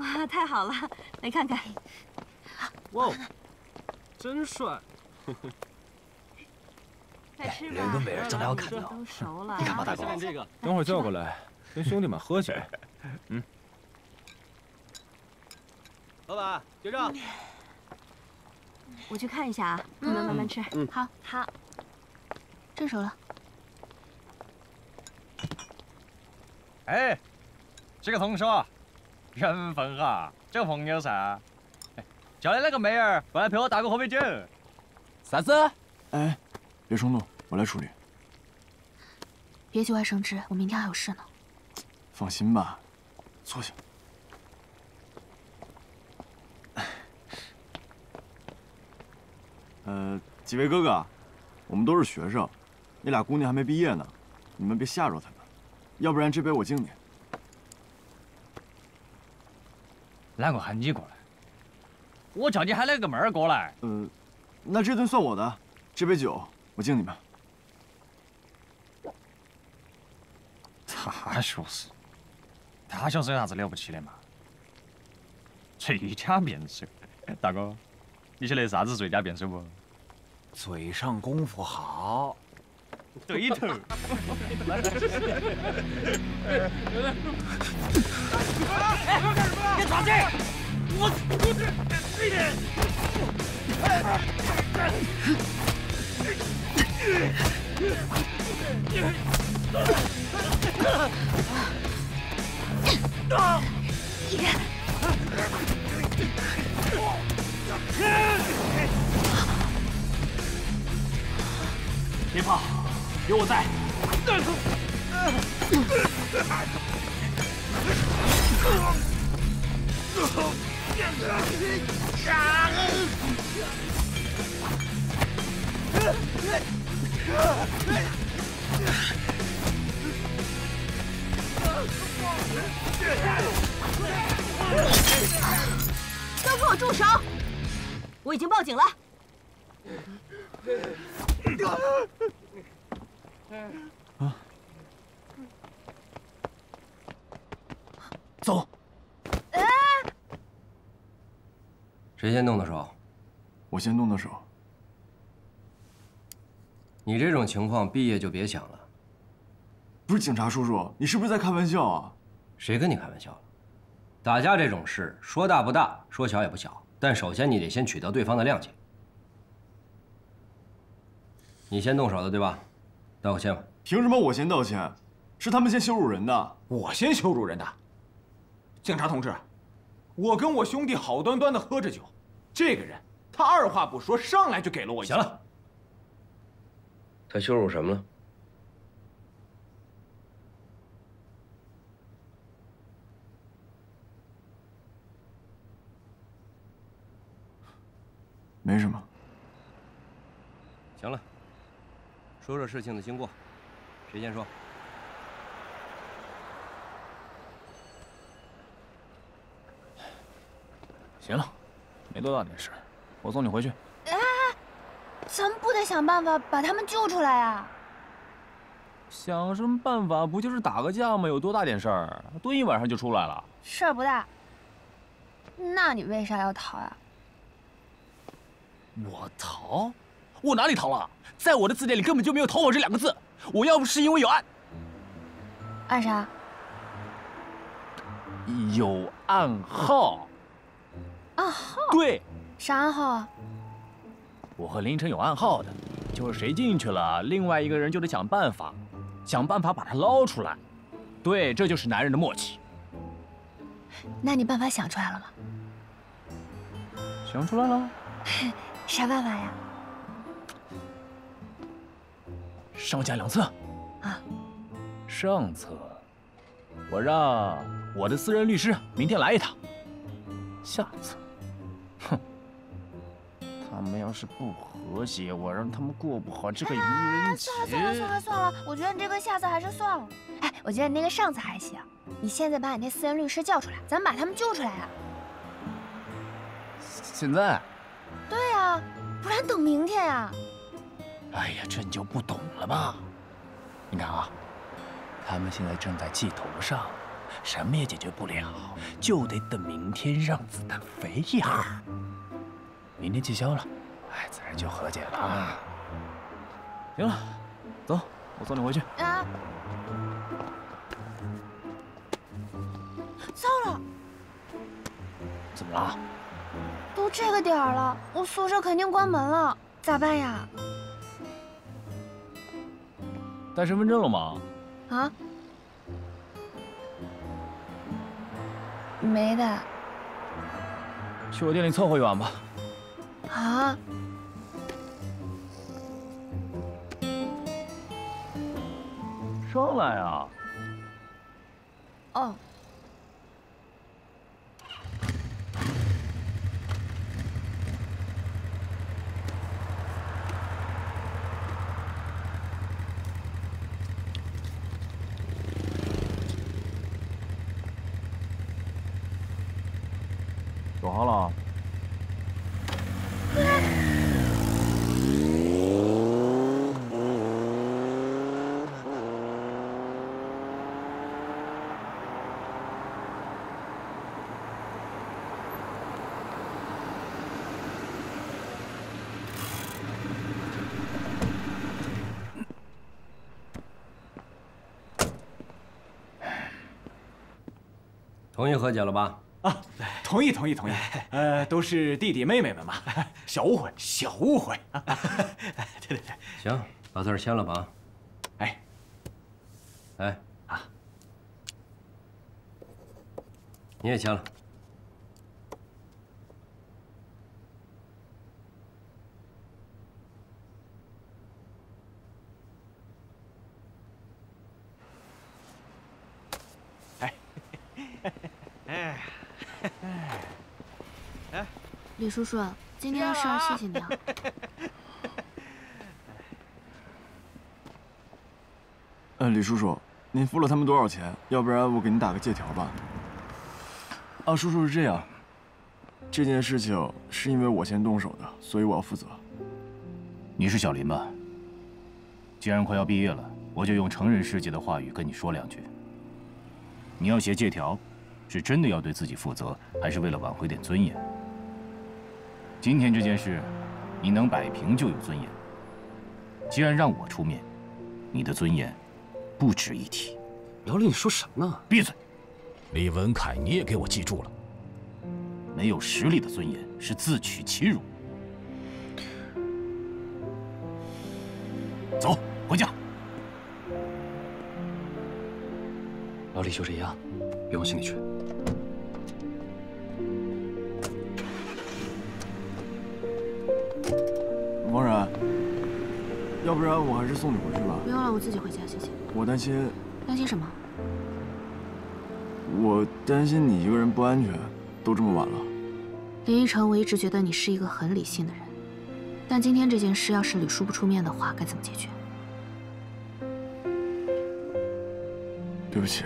哇，太好了，来看看。哇，真帅！快吃吧。人跟美人这么要看都熟了。你看吧，大哥，等会儿叫过来，跟兄弟们喝起来。嗯。老板，结账。我去看一下啊，你们慢慢吃。嗯，好，好。蒸熟了。哎，这个同学，缘分哈，交朋友噻。叫你那个妹儿过来陪我大哥喝杯酒。啥子？哎，别冲动，我来处理。别节外生枝，我明天还有事呢。放心吧，坐下。呃，几位哥哥，我们都是学生，那俩姑娘还没毕业呢，你们别吓着她们，要不然这杯我敬你。啷个喊你过来？我叫你喊那个妹儿过来。呃，那这顿算我的，这杯酒我敬你们。他学是，他学是有啥子了不起的嘛？最佳辩手，大哥，你晓得啥子最佳辩手不？嘴上功夫好。对头。别抓紧！我我。别怕，有我在。都给我住手！我已经报警了。啊！谁先动的手？我先动的手。你这种情况，毕业就别想了。不是警察叔叔，你是不是在开玩笑啊？谁跟你开玩笑了？打架这种事，说大不大，说小也不小，但首先你得先取得对方的谅解。你先动手的对吧？道个歉吧。凭什么我先道歉？是他们先羞辱人的。我先羞辱人的。警察同志，我跟我兄弟好端端的喝着酒，这个人他二话不说，上来就给了我一。行了。他羞辱什么了？没什么。行了，说说事情的经过，谁先说？行了，没多大点事，我送你回去。哎，咱们不得想办法把他们救出来啊！想什么办法？不就是打个架吗？有多大点事儿？蹲一晚上就出来了。事儿不大。那你为啥要逃呀？我逃？我哪里逃了？在我的字典里根本就没有“逃跑”这两个字。我要不是因为有暗，暗啥？有暗号。暗号？对。啥暗号啊？我和凌晨有暗号的，就是谁进去了，另外一个人就得想办法，想办法把他捞出来。对，这就是男人的默契。那你办法想出来了吗？想出来了。啥办法呀？上下两策。啊。上策，我让我的私人律师明天来一趟。下策，哼，他们要是不和谐，我让他们过不好这个愚人节。算了算了算了算了，我觉得你这个下次还是算了。哎，我觉得你那个上次还行。你现在把你那私人律师叫出来，咱们把他们救出来啊！现在？对呀，不然等明天呀。哎呀，这你就不懂了吧？你看啊，他们现在正在气头上，什么也解决不了，就得等明天让子弹飞呀。明天气消了，哎，自然就和解了。行了，走，我送你回去。啊！糟了，怎么了？都这个点儿了，我宿舍肯定关门了，咋办呀？带身份证了吗？啊？没带。去我店里凑合一晚吧。啊？上来啊！哦。走好了。同意和解了吧？啊，同意，同意，同意。呃，都是弟弟妹妹们嘛，小误会，小误会。对对对，行，把字签了吧。哎，哎，啊，你也签了。李叔叔，今天的事儿谢谢你啊。呃，李叔叔，您付了他们多少钱？要不然我给您打个借条吧。啊，叔叔是这样，这件事情是因为我先动手的，所以我要负责。你是小林吧？既然快要毕业了，我就用成人世界的话语跟你说两句。你要写借条，是真的要对自己负责，还是为了挽回点尊严？今天这件事，你能摆平就有尊严。既然让我出面，你的尊严不值一提。老李，你说什么呢？闭嘴！李文凯，你也给我记住了，没有实力的尊严是自取其辱。走，回家。老李就这样，别往心里去。王然，要不然我还是送你回去吧。不用了，我自己回家，谢谢。我担心，担心什么？我担心你一个人不安全。都这么晚了，林依晨，我一直觉得你是一个很理性的人，但今天这件事要是李叔不出面的话，该怎么解决？对不起。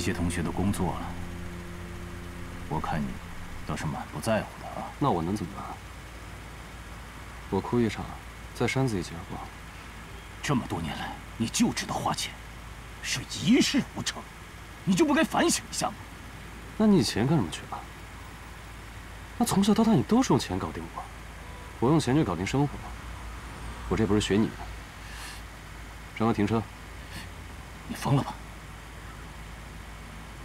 些同学都工作了，我看你倒是蛮不在乎的啊。那我能怎么办？我哭一场，再扇自己几耳光。这么多年来，你就知道花钱，是一事无成，你就不该反省一下吗？那你以前干什么去了？那从小到大你都是用钱搞定我，我用钱就搞定生活，我这不是学你的。让我停车。你疯了吧？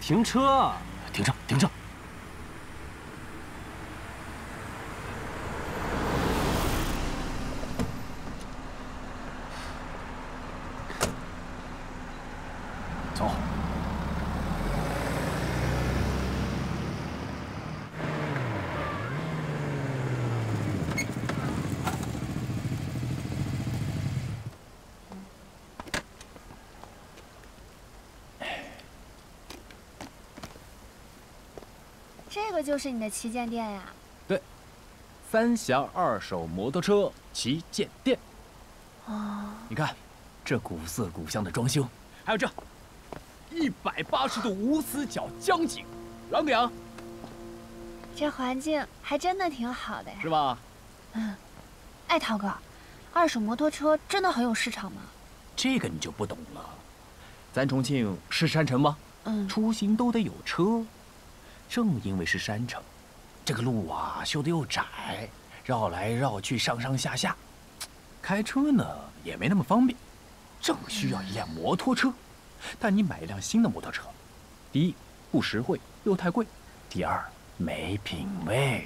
停车！停车！停车！走。这个就是你的旗舰店呀？对，三峡二手摩托车旗舰店。哦，你看，这古色古香的装修，还有这一百八十度无死角江景，凉不凉？这环境还真的挺好的呀，是吧？嗯。哎，涛哥，二手摩托车真的很有市场吗？这个你就不懂了。咱重庆是山城吗？嗯，出行都得有车。正因为是山城，这个路啊修的又窄，绕来绕去，上上下下，开车呢也没那么方便。正需要一辆摩托车，但你买一辆新的摩托车，第一不实惠又太贵，第二没品位，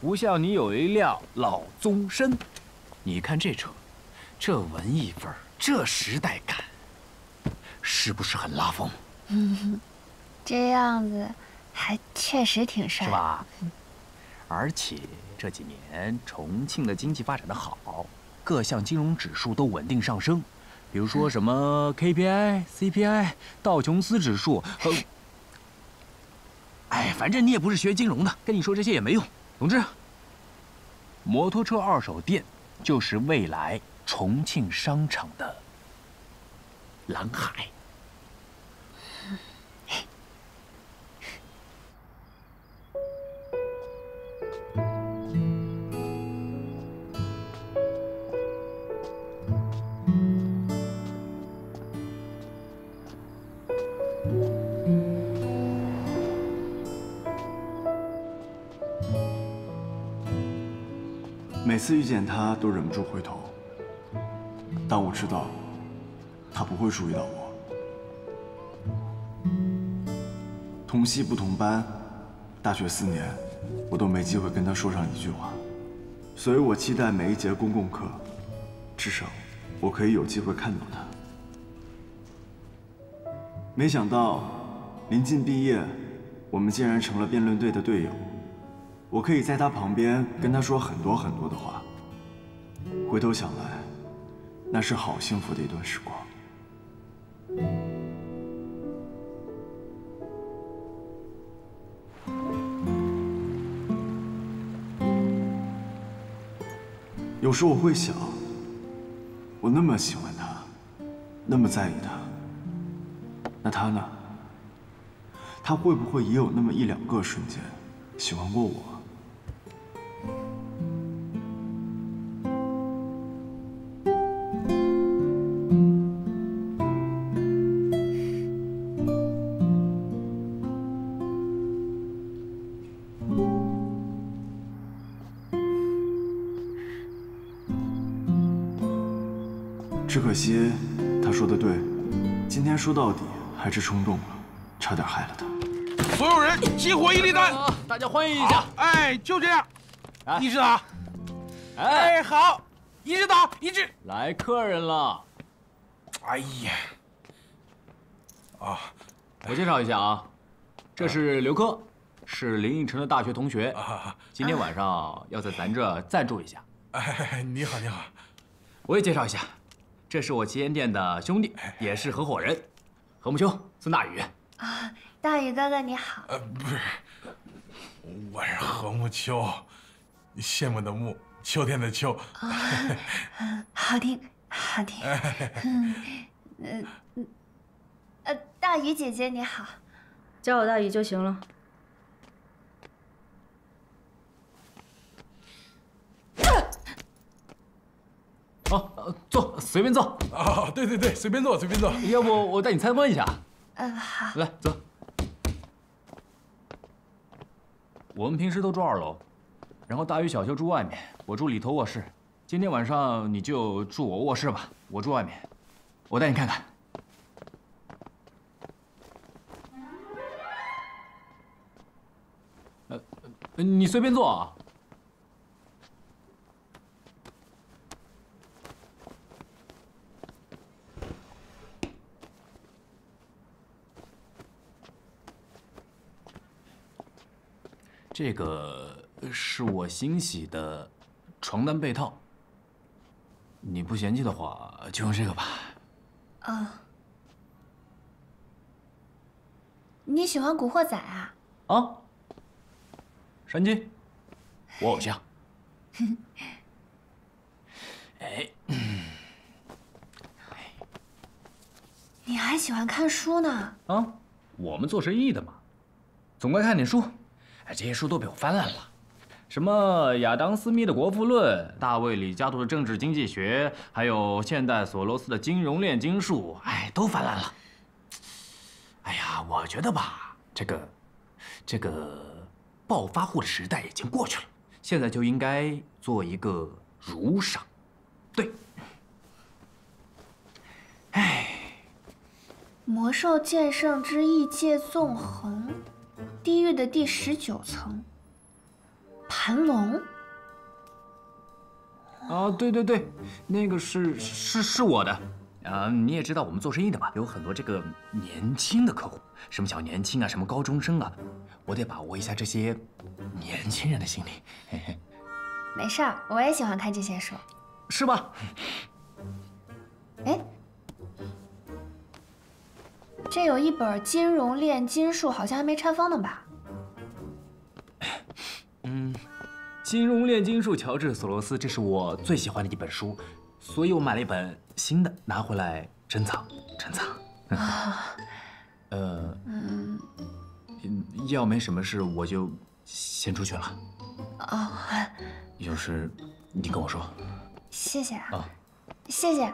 不像你有一辆老宗申。你看这车，这文艺范儿，这时代感，是不是很拉风？这样子。还确实挺帅，是吧？而且这几年重庆的经济发展的好，各项金融指数都稳定上升，比如说什么 KPI、CPI、道琼斯指数。哎，反正你也不是学金融的，跟你说这些也没用。总之，摩托车二手店就是未来重庆商场的蓝海。每次遇见他，都忍不住回头，但我知道，他不会注意到我。同系不同班，大学四年，我都没机会跟他说上一句话，所以我期待每一节公共课，至少我可以有机会看到他。没想到，临近毕业，我们竟然成了辩论队的队友。我可以在他旁边跟他说很多很多的话。回头想来，那是好幸福的一段时光。有时我会想，我那么喜欢他，那么在意他，那他呢？他会不会也有那么一两个瞬间喜欢过我？只可惜，他说的对，今天说到底还是冲动了，差点害了他。所有人集火一粒弹，大家欢迎一下。哎，就这样，一致打。哎，好，一致打，一致。来客人了。哎呀，啊，我介绍一下啊，这是刘科，是林奕晨的大学同学，今天晚上要在咱这暂住一下。哎，你好，你好。我也介绍一下。这是我旗舰店的兄弟，也是合伙人，何木秋，孙大宇。啊，大宇哥哥你好。呃，不是，我是何木秋，羡慕的慕，秋天的秋。好听，好听。嗯嗯嗯，呃，大宇姐姐你好，叫我大宇就行了。好，坐，随便坐。啊，对对对，随便坐，随便坐。要不我带你参观一下？嗯，好。来，走。我们平时都住二楼，然后大鱼、小秋住外面，我住里头卧室。今天晚上你就住我卧室吧，我住外面。我带你看看。呃，你随便坐啊。这个是我新洗的床单被套，你不嫌弃的话，就用这个吧。啊，你喜欢古惑仔啊？啊，山鸡，我偶像。哎，你还喜欢看书呢？啊，我们做生意的嘛，总该看点书。哎，这些书都被我翻烂了，什么亚当·斯密的《国富论》，大卫·李嘉图的《政治经济学》，还有现代索罗斯的《金融炼金术》，哎，都翻烂了。哎呀，我觉得吧，这个，这个暴发户的时代已经过去了，现在就应该做一个儒商。对，哎，魔兽剑圣之异界纵横，地狱的第十九层，盘龙。啊，对对对，那个是是是我的。啊，你也知道我们做生意的嘛，有很多这个年轻的客户，什么小年轻啊，什么高中生啊，我得把握一下这些年轻人的心理。嘿嘿，没事儿，我也喜欢看这些书。是吧？哎，这有一本《金融炼金术》，好像还没拆封呢吧？嗯，《金融炼金术》，乔治·索罗斯，这是我最喜欢的一本书，所以我买了一本新的，拿回来珍藏，珍藏。啊，呃，嗯，要没什么事，我就先出去了。哦，有事你跟我说。谢谢啊，谢谢。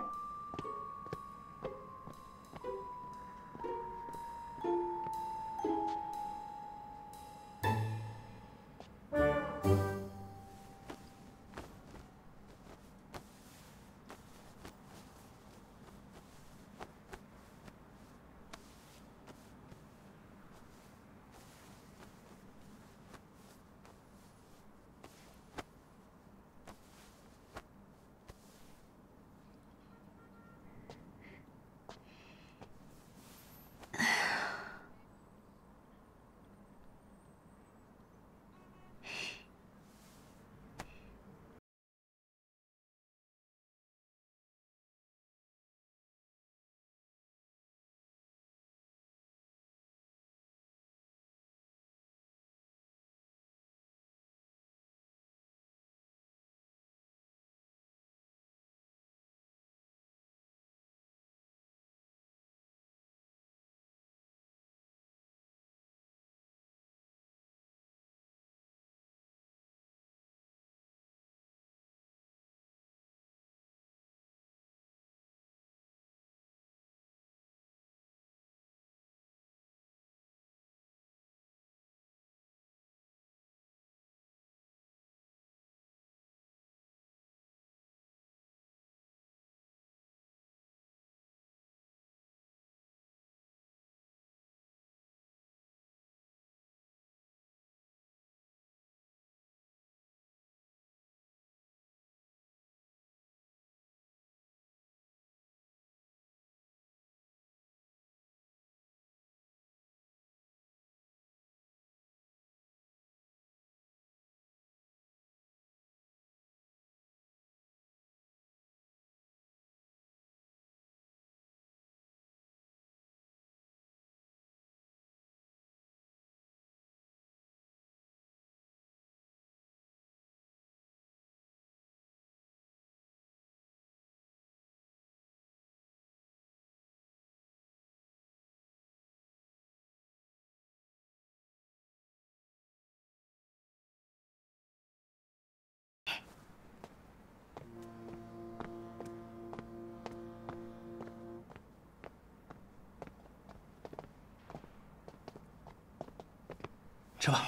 吃吧，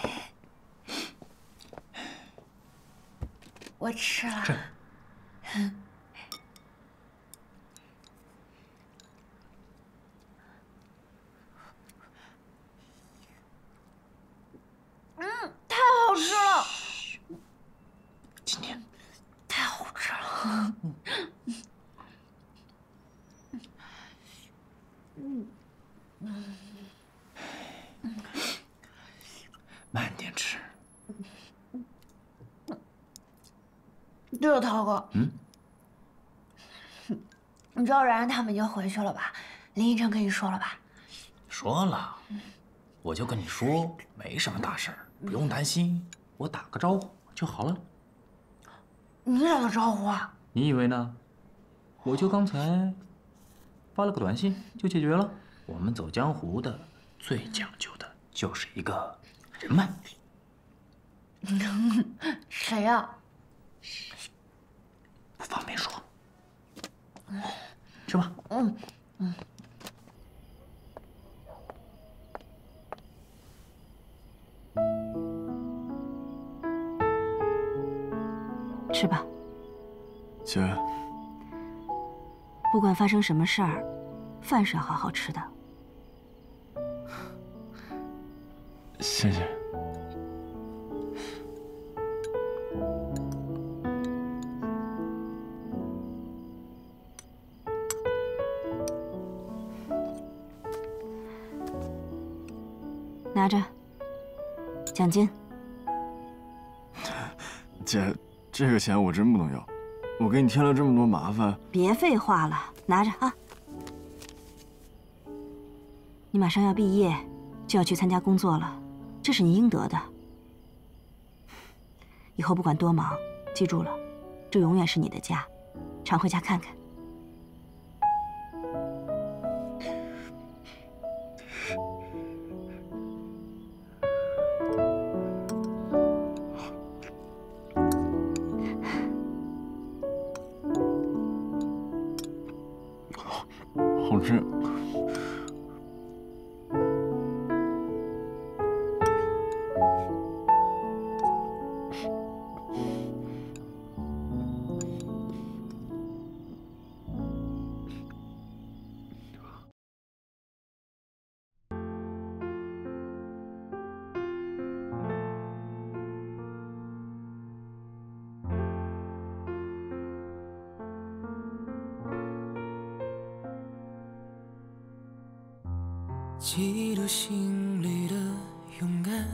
我吃了。吃。嗯，太好吃了。今天太好吃了。嗯慢点吃。嗯，你知道然然他们已经回去了吧？林依晨跟你说了吧？说了，我就跟你说，没什么大事儿，不用担心。我打个招呼就好了。你打个招呼啊？你以为呢？我就刚才发了个短信就解决了。我们走江湖的最讲究的就是一个人脉。谁呀、不方便说。吃吧。嗯嗯。吃吧，姐，不管发生什么事儿，饭是要好好吃的。谢谢。拿着，奖金。姐，这个钱我真不能要，我给你添了这么多麻烦。别废话了，拿着啊！你马上要毕业，就要去参加工作了，这是你应得的。以后不管多忙，记住了，这永远是你的家，常回家看看。记录心里的勇敢，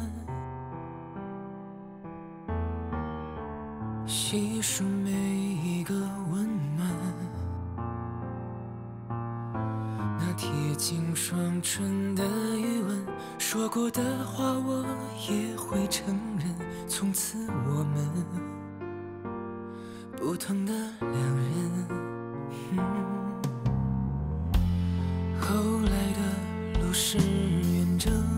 细数每一个温暖。那贴近双唇的余温，说过的话我也会承认。从此我们不同的两人。后来的是远征，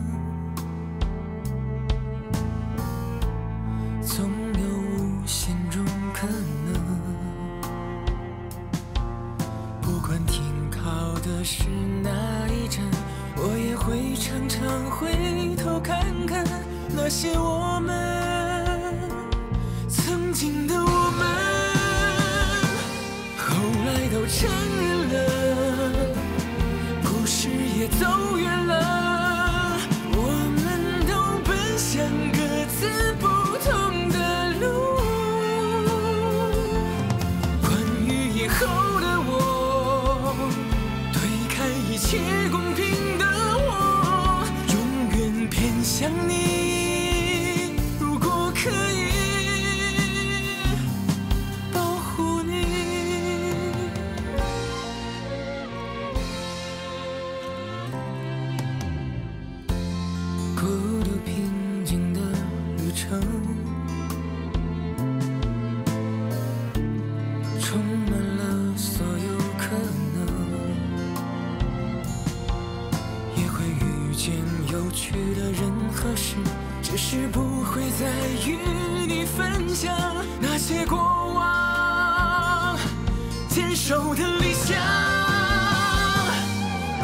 理想。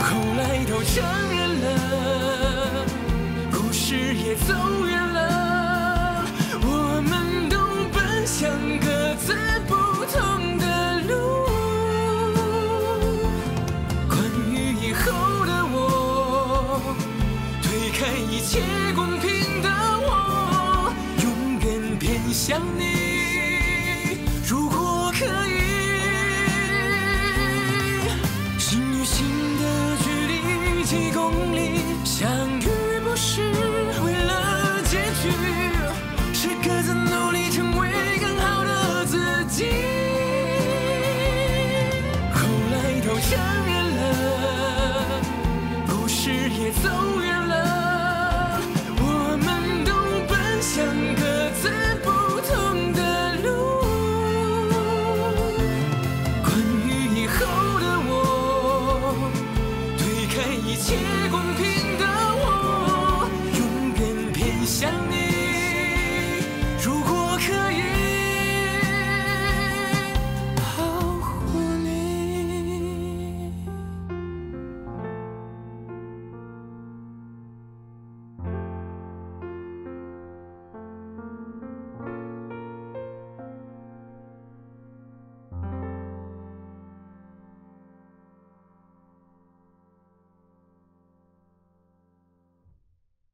后来都承认了，故事也走远了，我们都奔向各自不同的路。关于以后的我，推开一切公平的我，永远偏向你。如果可以。相遇不是为了结局，是各自努力成为更好的自己。后来都承认了，故事也走远。